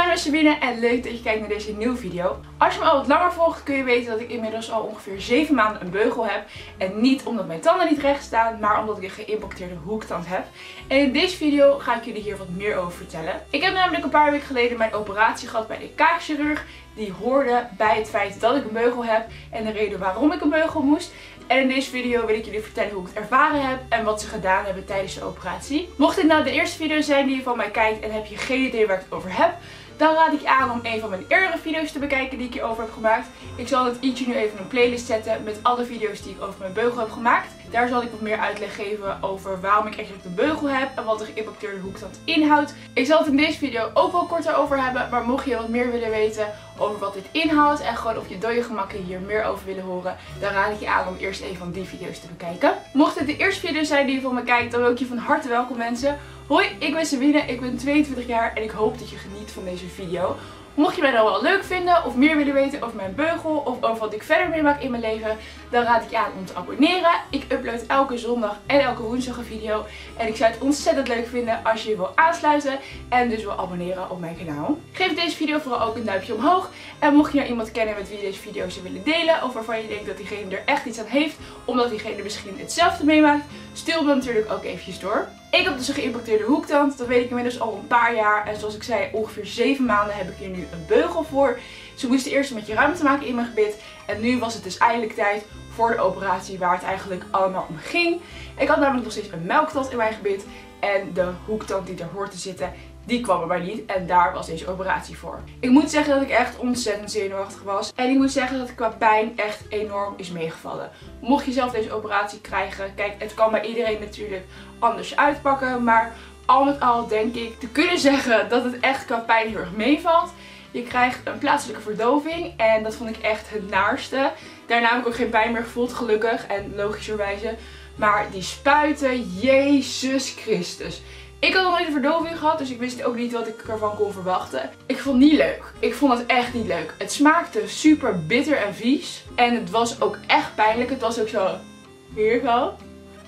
mijn naam is Sabine en leuk dat je kijkt naar deze nieuwe video. Als je me al wat langer volgt kun je weten dat ik inmiddels al ongeveer 7 maanden een beugel heb. En niet omdat mijn tanden niet recht staan, maar omdat ik een geïmpacteerde hoektand heb. En in deze video ga ik jullie hier wat meer over vertellen. Ik heb namelijk een paar weken geleden mijn operatie gehad bij de kaakchirurg. Die hoorde bij het feit dat ik een beugel heb en de reden waarom ik een beugel moest. En in deze video wil ik jullie vertellen hoe ik het ervaren heb en wat ze gedaan hebben tijdens de operatie. Mocht dit nou de eerste video zijn die je van mij kijkt en heb je geen idee waar ik het over heb, dan raad ik je aan om een van mijn eerdere video's te bekijken die ik hierover heb gemaakt. Ik zal het ietsje nu even in een playlist zetten met alle video's die ik over mijn beugel heb gemaakt. Daar zal ik wat meer uitleg geven over waarom ik eigenlijk de beugel heb en wat de geïmpacteerde hoektand inhoudt. Ik zal het in deze video ook wel korter over hebben, maar mocht je wat meer willen weten over wat dit inhoudt en gewoon of je dode gemakken hier meer over willen horen, dan raad ik je aan om eerst een van die video's te bekijken. Mocht het de eerste video zijn die je van me kijkt, dan wil ik je van harte welkom wensen. Hoi, ik ben Sabine, ik ben 22 jaar en ik hoop dat je geniet van deze video. Mocht je mij nou wel leuk vinden of meer willen weten over mijn beugel of over wat ik verder meemaak in mijn leven, dan raad ik je aan om te abonneren. Ik upload elke zondag en elke woensdag een video. En ik zou het ontzettend leuk vinden als je je wil aansluiten en dus wil abonneren op mijn kanaal. Geef deze video vooral ook een duimpje omhoog. En mocht je nou iemand kennen met wie deze video zou willen delen of waarvan je denkt dat diegene er echt iets aan heeft, omdat diegene misschien hetzelfde meemaakt, stuur me natuurlijk ook eventjes door. Ik heb dus een geïmpacteerde hoektand. Dat weet ik inmiddels al een paar jaar. En zoals ik zei, ongeveer 7 maanden heb ik hier nu een beugel voor. Ze moesten eerst een beetje ruimte maken in mijn gebit. En nu was het dus eindelijk tijd voor de operatie waar het eigenlijk allemaal om ging. Ik had namelijk nog steeds een melktand in mijn gebit. En de hoektand die er hoort te zitten, die kwam er maar niet. En daar was deze operatie voor. Ik moet zeggen dat ik echt ontzettend zenuwachtig was. En ik moet zeggen dat het qua pijn echt enorm is meegevallen. Mocht je zelf deze operatie krijgen, kijk, het kan bij iedereen natuurlijk anders uitpakken. Maar al met al denk ik te kunnen zeggen dat het echt qua pijn heel erg meevalt. Je krijgt een plaatselijke verdoving en dat vond ik echt het naarste. Daarna heb ik ook geen pijn meer gevoeld, gelukkig en logischerwijze. Maar die spuiten, Jezus Christus. Ik had nog nooit een verdoving gehad, dus ik wist ook niet wat ik ervan kon verwachten. Ik vond het niet leuk. Ik vond het echt niet leuk. Het smaakte super bitter en vies. En het was ook echt pijnlijk. Het was ook zo, hier zo.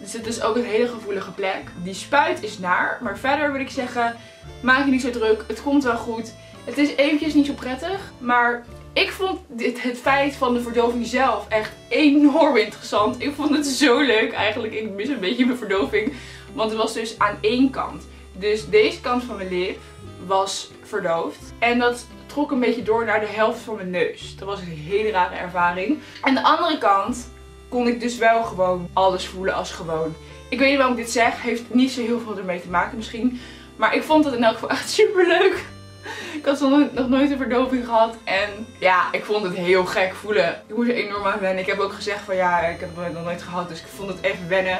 Dus het is ook een hele gevoelige plek. Die spuit is naar, maar verder wil ik zeggen, maak je niet zo druk. Het komt wel goed. Het is eventjes niet zo prettig, maar ik vond dit, het feit van de verdoving zelf echt enorm interessant. Ik vond het zo leuk eigenlijk. Ik mis een beetje mijn verdoving. Want het was dus aan één kant. Dus deze kant van mijn lip was verdoofd. En dat trok een beetje door naar de helft van mijn neus. Dat was een hele rare ervaring. En de andere kant kon ik dus wel gewoon alles voelen als gewoon. Ik weet niet waarom ik dit zeg. Heeft niet zo heel veel ermee te maken misschien. Maar ik vond het in elk geval echt super leuk. Ik had nog nooit een verdoving gehad. En ja, ik vond het heel gek voelen. Ik moest enorm aan wennen. Ik heb ook gezegd van ja, ik heb het nog nooit gehad. Dus ik vond het even wennen.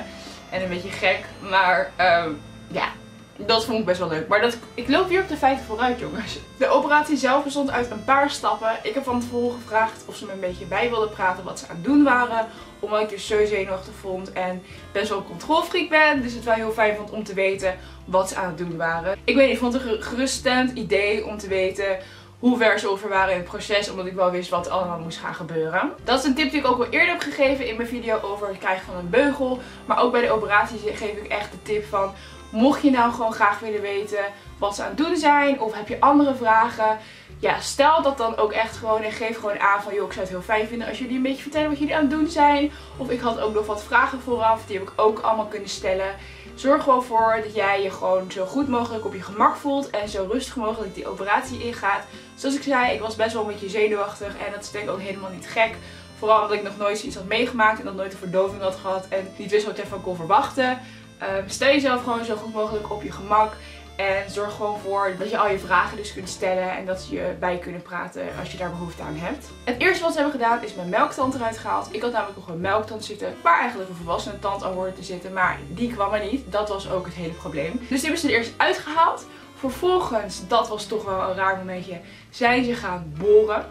En een beetje gek. Maar um, ja, dat vond ik best wel leuk. Maar dat, ik loop weer op de feiten vooruit, jongens. De operatie zelf bestond uit een paar stappen. Ik heb van tevoren gevraagd of ze me een beetje bij wilden praten wat ze aan het doen waren. Omdat ik dus zo zenuwachtig vond en best wel een controlfreak ben. Dus het wel heel fijn vond om te weten wat ze aan het doen waren. Ik weet niet, ik vond het een geruststellend idee om te weten hoe ver ze over waren in het proces. Omdat ik wel wist wat allemaal moest gaan gebeuren. Dat is een tip die ik ook al eerder heb gegeven in mijn video over het krijgen van een beugel. Maar ook bij de operatie geef ik echt de tip van... Mocht je nou gewoon graag willen weten wat ze aan het doen zijn of heb je andere vragen, ja, stel dat dan ook echt gewoon en geef gewoon aan van joh, ik zou het heel fijn vinden als jullie een beetje vertellen wat jullie aan het doen zijn. Of ik had ook nog wat vragen vooraf, die heb ik ook allemaal kunnen stellen. Zorg gewoon voor dat jij je gewoon zo goed mogelijk op je gemak voelt en zo rustig mogelijk die operatie ingaat. Zoals ik zei, ik was best wel een beetje zenuwachtig en dat is denk ik ook helemaal niet gek. Vooral omdat ik nog nooit zoiets had meegemaakt en dat nooit een verdoving had gehad en niet wist wat ik ervan kon verwachten. Um, stel jezelf gewoon zo goed mogelijk op je gemak. En zorg gewoon voor dat je al je vragen dus kunt stellen en dat ze je bij kunnen praten als je daar behoefte aan hebt. Het eerste wat ze hebben gedaan is mijn melktand eruit gehaald. Ik had namelijk nog een melktand zitten waar eigenlijk een volwassene tand aan hoorde te zitten. Maar die kwam er niet. Dat was ook het hele probleem. Dus die hebben ze er eerst uitgehaald. Vervolgens, dat was toch wel een raar momentje, zijn ze gaan boren.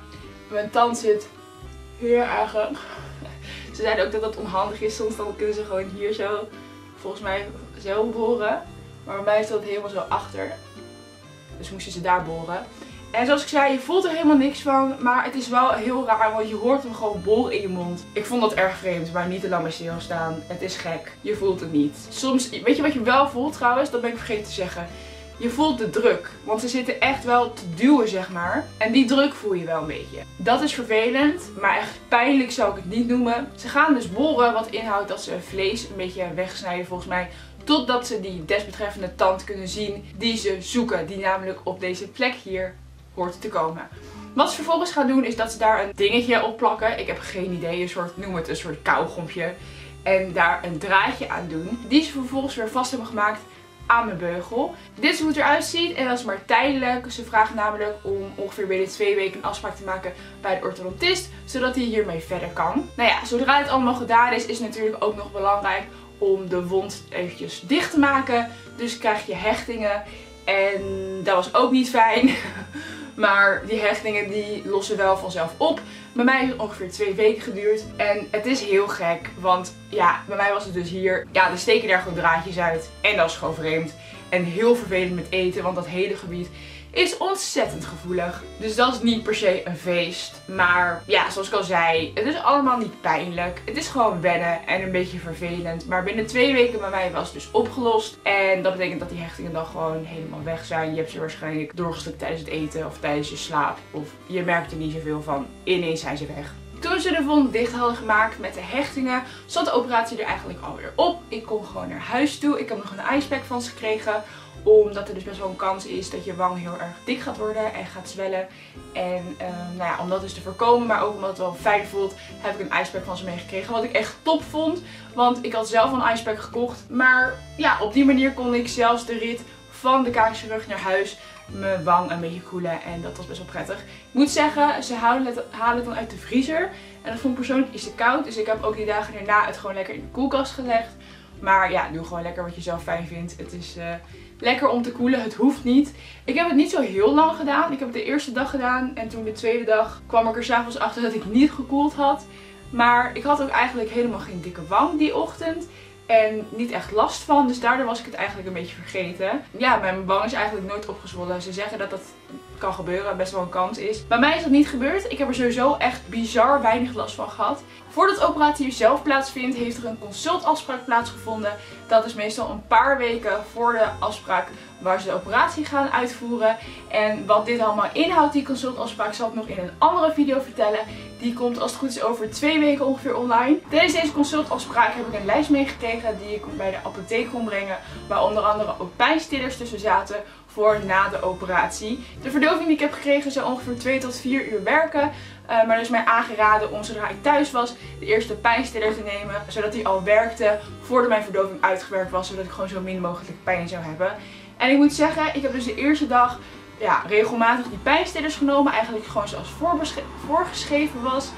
Mijn tand zit heel erg... Ze zeiden ook dat dat onhandig is. Soms dan kunnen ze gewoon hier zo volgens mij zo boren. Maar bij mij is dat helemaal zo achter. Dus moesten ze daar boren. En zoals ik zei, je voelt er helemaal niks van. Maar het is wel heel raar, want je hoort hem gewoon boren in je mond. Ik vond dat erg vreemd, maar niet te lang bij stilstaan. Het is gek. Je voelt het niet. Soms, weet je wat je wel voelt trouwens? Dat ben ik vergeten te zeggen. Je voelt de druk. Want ze zitten echt wel te duwen, zeg maar. En die druk voel je wel een beetje. Dat is vervelend, maar echt pijnlijk zou ik het niet noemen. Ze gaan dus boren, wat inhoudt dat ze vlees een beetje wegsnijden volgens mij. Totdat ze die desbetreffende tand kunnen zien die ze zoeken. Die namelijk op deze plek hier hoort te komen. Wat ze vervolgens gaan doen is dat ze daar een dingetje op plakken. Ik heb geen idee, een soort, noem het een soort kauwgompje. En daar een draadje aan doen. Die ze vervolgens weer vast hebben gemaakt aan mijn beugel. Dit is hoe het eruit ziet en dat is maar tijdelijk. Ze vragen namelijk om ongeveer binnen twee weken een afspraak te maken bij de orthodontist. Zodat hij hiermee verder kan. Nou ja, zodra het allemaal gedaan is, is het natuurlijk ook nog belangrijk om de wond eventjes dicht te maken. Dus krijg je hechtingen. En dat was ook niet fijn. Maar die hechtingen die lossen wel vanzelf op. Bij mij heeft het ongeveer twee weken geduurd. En het is heel gek. Want ja, bij mij was het dus hier. Ja, er steken daar gewoon draadjes uit. En dat is gewoon vreemd. En heel vervelend met eten. Want dat hele gebied is ontzettend gevoelig. Dus dat is niet per se een feest. Maar ja, zoals ik al zei, het is allemaal niet pijnlijk. Het is gewoon wennen en een beetje vervelend. Maar binnen twee weken bij mij was het dus opgelost. En dat betekent dat die hechtingen dan gewoon helemaal weg zijn. Je hebt ze waarschijnlijk doorgeslikt tijdens het eten of tijdens je slaap. Of je merkt er niet zoveel van. Ineens zijn ze weg. Toen ze de wond dicht hadden gemaakt met de hechtingen, zat de operatie er eigenlijk alweer op. Ik kon gewoon naar huis toe. Ik heb nog een icepack van ze gekregen omdat er dus best wel een kans is dat je wang heel erg dik gaat worden en gaat zwellen. En uh, nou ja, om dat dus te voorkomen, maar ook omdat het wel fijn voelt, heb ik een icepack van ze meegekregen. Wat ik echt top vond, want ik had zelf een icepack gekocht. Maar ja, op die manier kon ik zelfs de rit van de kaakse naar huis mijn wang een beetje koelen en dat was best wel prettig. Ik moet zeggen, ze halen het, halen dan uit de vriezer en dat vond ik persoonlijk iets te koud. Dus ik heb ook die dagen daarna het gewoon lekker in de koelkast gelegd. Maar ja, doe gewoon lekker wat je zelf fijn vindt. Het is uh, lekker om te koelen. Het hoeft niet. Ik heb het niet zo heel lang gedaan. Ik heb het de eerste dag gedaan. En toen de tweede dag kwam ik er s'avonds achter dat ik niet gekoeld had. Maar ik had ook eigenlijk helemaal geen dikke wang die ochtend. En niet echt last van. Dus daardoor was ik het eigenlijk een beetje vergeten. Ja, mijn wang is eigenlijk nooit opgezwollen. Ze zeggen dat dat kan gebeuren, best wel een kans is. Bij mij is dat niet gebeurd. Ik heb er sowieso echt bizar weinig last van gehad. Voordat de operatie zelf plaatsvindt, heeft er een consultafspraak plaatsgevonden. Dat is meestal een paar weken voor de afspraak waar ze de operatie gaan uitvoeren. En wat dit allemaal inhoudt, die consultafspraak, zal ik nog in een andere video vertellen. Die komt als het goed is over twee weken ongeveer online. Tijdens deze consultafspraak heb ik een lijst meegekregen die ik bij de apotheek kon brengen. Waar onder andere ook pijnstillers tussen zaten voor na de operatie. De verdoving die ik heb gekregen zou ongeveer 2 tot 4 uur werken. Uh, maar dus mij aangeraden om zodra ik thuis was de eerste pijnstiller te nemen. Zodat die al werkte voordat mijn verdoving uitgewerkt was. Zodat ik gewoon zo min mogelijk pijn zou hebben. En ik moet zeggen, ik heb dus de eerste dag ja, regelmatig die pijnstillers genomen. Eigenlijk gewoon zoals voorgeschreven was.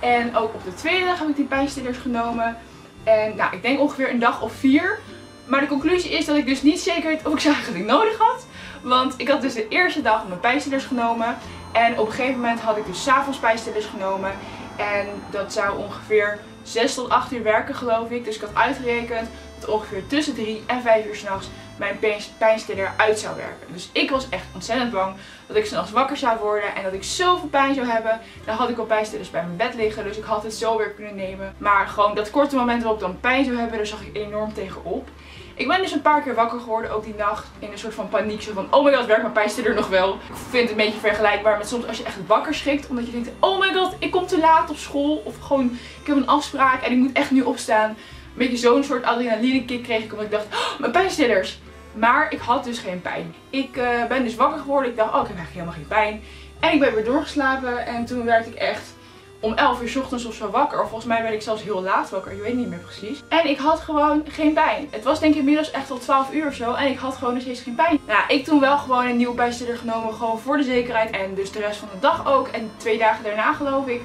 En ook op de tweede dag heb ik die pijnstillers genomen. En nou, ik denk ongeveer een dag of vier. Maar de conclusie is dat ik dus niet zeker weet of ik ze eigenlijk nodig had. Want ik had dus de eerste dag mijn pijnstillers genomen. En op een gegeven moment had ik dus s'avonds pijnstillers genomen. En dat zou ongeveer 6 tot 8 uur werken geloof ik. Dus ik had uitgerekend dat ongeveer tussen 3 en 5 uur s'nachts mijn pijnstiller uit zou werken. Dus ik was echt ontzettend bang dat ik s'nachts wakker zou worden en dat ik zoveel pijn zou hebben. Dan had ik al pijnstillers bij mijn bed liggen, dus ik had het zo weer kunnen nemen. Maar gewoon dat korte moment waarop ik dan pijn zou hebben, daar zag ik enorm tegenop. Ik ben dus een paar keer wakker geworden, ook die nacht, in een soort van paniek. Zo van, oh my god, werkt mijn pijnstiller nog wel? Ik vind het een beetje vergelijkbaar met soms als je echt wakker schrikt. Omdat je denkt, oh my god, ik kom te laat op school. Of gewoon, ik heb een afspraak en ik moet echt nu opstaan. Een beetje zo'n soort adrenaline kick kreeg ik, omdat ik dacht, oh, mijn pijnstillers. Maar ik had dus geen pijn. Ik uh, ben dus wakker geworden. Ik dacht, oh, ik heb eigenlijk helemaal geen pijn. En ik ben weer doorgeslapen. En toen werd ik echt om 11 uur s ochtends of zo wakker. Of volgens mij werd ik zelfs heel laat wakker. Ik weet niet meer precies. En ik had gewoon geen pijn. Het was denk ik inmiddels echt al 12 uur of zo. En ik had gewoon nog steeds geen pijn. Nou, ik toen wel gewoon een nieuwe pijnstiller genomen. Gewoon voor de zekerheid. En dus de rest van de dag ook. En twee dagen daarna geloof ik.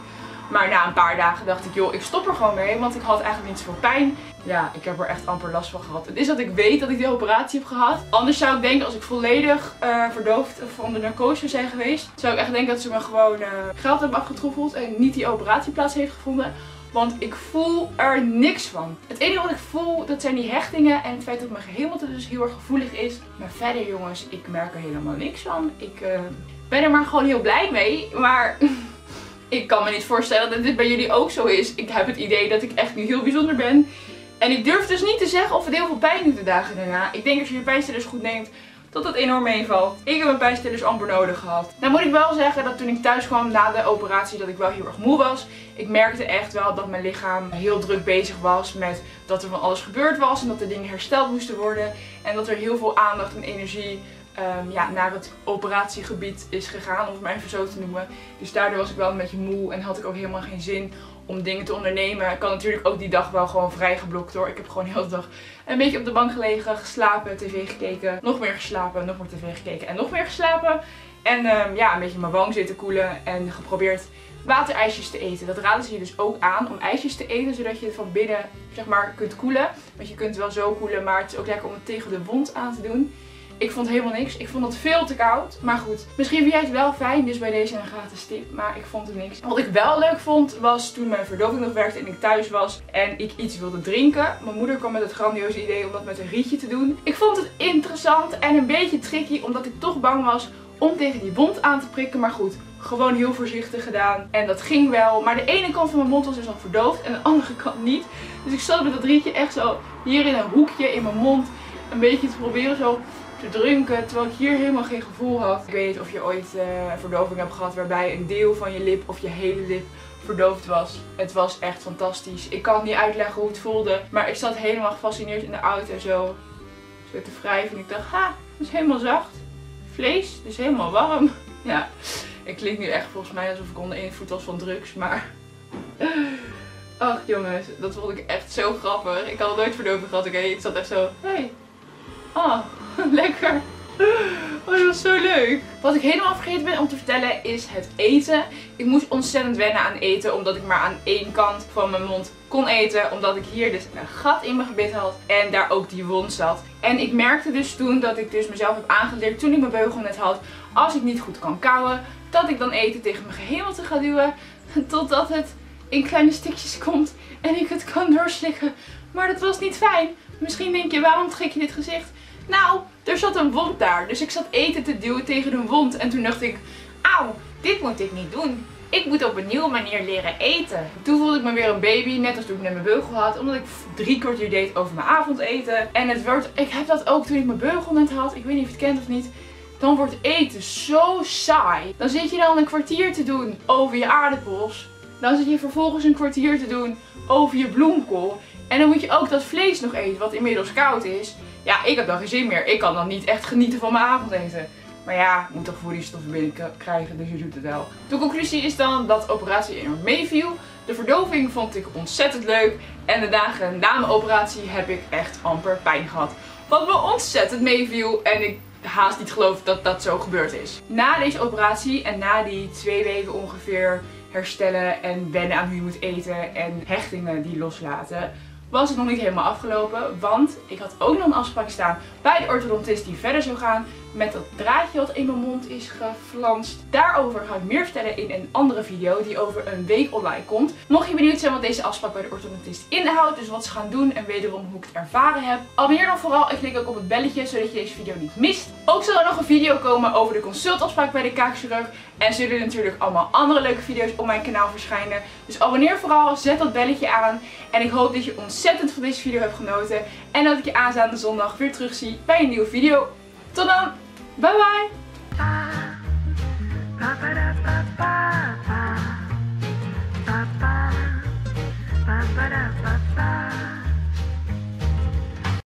Maar na een paar dagen dacht ik, joh, ik stop er gewoon mee. Want ik had eigenlijk niet zoveel pijn. Ja, ik heb er echt amper last van gehad. Het is dat ik weet dat ik die operatie heb gehad. Anders zou ik denken, als ik volledig uh, verdoofd of onder narcose zijn geweest. Zou ik echt denken dat ze me gewoon uh, geld hebben afgetroefeld. En niet die operatieplaats heeft gevonden. Want ik voel er niks van. Het enige wat ik voel, dat zijn die hechtingen en het feit dat mijn gehemelte dus heel erg gevoelig is. Maar verder jongens, ik merk er helemaal niks van. Ik uh, ben er maar gewoon heel blij mee. Maar ik kan me niet voorstellen dat dit bij jullie ook zo is. Ik heb het idee dat ik echt nu heel bijzonder ben. En ik durf dus niet te zeggen of het heel veel pijn doet de dagen daarna. Ik denk als je je pijnstillers goed neemt, dat het enorm meevalt. Ik heb mijn pijnstillers amper nodig gehad. Nou moet ik wel zeggen dat toen ik thuis kwam na de operatie dat ik wel heel erg moe was. Ik merkte echt wel dat mijn lichaam heel druk bezig was met dat er van alles gebeurd was en dat de dingen hersteld moesten worden. En dat er heel veel aandacht en energie um, ja, naar het operatiegebied is gegaan, om het maar even zo te noemen. Dus daardoor was ik wel een beetje moe en had ik ook helemaal geen zin om dingen te ondernemen. Ik had natuurlijk ook die dag wel gewoon vrij geblokt hoor. Ik heb gewoon de dag een beetje op de bank gelegen, geslapen, tv gekeken, nog meer geslapen, nog meer tv gekeken en nog meer geslapen. En um, ja, een beetje mijn wang zitten koelen en geprobeerd waterijsjes te eten. Dat raden ze je dus ook aan om ijsjes te eten, zodat je het van binnen zeg maar kunt koelen. Want je kunt wel zo koelen, maar het is ook lekker om het tegen de wond aan te doen. Ik vond helemaal niks. Ik vond het veel te koud. Maar goed, misschien vind jij het wel fijn. Dus bij deze een gratis tip. Maar ik vond het niks. Wat ik wel leuk vond was toen mijn verdoving nog werkte en ik thuis was. En ik iets wilde drinken. Mijn moeder kwam met het grandioze idee om dat met een rietje te doen. Ik vond het interessant en een beetje tricky. Omdat ik toch bang was om tegen die wond aan te prikken. Maar goed, gewoon heel voorzichtig gedaan. En dat ging wel. Maar de ene kant van mijn mond was dus al verdoofd en de andere kant niet. Dus ik zat met dat rietje echt zo hier in een hoekje in mijn mond. Een beetje te proberen zo te drinken, terwijl ik hier helemaal geen gevoel had. Ik weet niet of je ooit uh, verdoving hebt gehad waarbij een deel van je lip of je hele lip verdoofd was. Het was echt fantastisch. Ik kan niet uitleggen hoe het voelde, maar ik zat helemaal gefascineerd in de auto zo, zo te wrijven. En ik dacht, ha, het is helemaal zacht. Vlees, dus helemaal warm. Ja, ik klink nu echt volgens mij alsof ik onder invloed was van drugs, maar... Ach jongens, dat vond ik echt zo grappig. Ik had het nooit verdoving gehad, oké? Ik zat echt zo, hey, oh, lekker. Oh, dat was zo leuk. Wat ik helemaal vergeten ben om te vertellen is het eten. Ik moest ontzettend wennen aan eten. Omdat ik maar aan één kant van mijn mond kon eten. Omdat ik hier dus een gat in mijn gebit had. En daar ook die wond zat. En ik merkte dus toen dat ik dus mezelf heb aangeleerd toen ik mijn beugel net had. Als ik niet goed kan kauwen. Dat ik dan eten tegen mijn gehemelte ga duwen. Totdat het in kleine stukjes komt. En ik het kan doorslikken. Maar dat was niet fijn. Misschien denk je waarom trek je dit gezicht? Nou, er zat een wond daar. Dus ik zat eten te duwen tegen een wond. En toen dacht ik, auw, dit moet ik niet doen. Ik moet op een nieuwe manier leren eten. Toen voelde ik me weer een baby, net als toen ik net mijn beugel had. Omdat ik drie kwartier deed over mijn avondeten. En het werd, ik heb dat ook toen ik mijn beugel net had. Ik weet niet of je het kent of niet. Dan wordt eten zo saai. Dan zit je dan een kwartier te doen over je aardappels. Dan zit je vervolgens een kwartier te doen over je bloemkool. En dan moet je ook dat vlees nog eten, wat inmiddels koud is. Ja, ik heb dan geen zin meer. Ik kan dan niet echt genieten van mijn avondeten. Maar ja, moet toch voedingsstoffen binnenkrijgen, dus je doet het wel. De conclusie is dan dat operatie enorm meeviel. De verdoving vond ik ontzettend leuk. En de dagen na mijn operatie heb ik echt amper pijn gehad. Wat me ontzettend meeviel. En ik haast niet geloof dat dat zo gebeurd is. Na deze operatie en na die twee weken ongeveer herstellen en wennen aan hoe je moet eten en hechtingen die loslaten was het nog niet helemaal afgelopen. Want ik had ook nog een afspraak staan bij de orthodontist die verder zou gaan met dat draadje wat in mijn mond is geflanst. Daarover ga ik meer vertellen in een andere video die over een week online komt. Mocht je benieuwd zijn wat deze afspraak bij de orthodontist inhoudt, dus wat ze gaan doen en wederom hoe ik het ervaren heb. Abonneer dan vooral en klik ook op het belletje zodat je deze video niet mist. Ook zal er nog een video komen over de consultafspraak bij de kaakchirurg. En zullen natuurlijk allemaal andere leuke video's op mijn kanaal verschijnen. Dus abonneer vooral, zet dat belletje aan. En ik hoop dat je ontzettend van deze video hebt genoten. En dat ik je aanstaande zondag weer terugzie bij een nieuwe video. Tot dan! Bye bye.